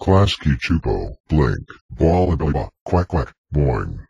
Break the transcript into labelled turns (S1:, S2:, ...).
S1: Klasky Chupo, Blink, Blah quack quack, boing.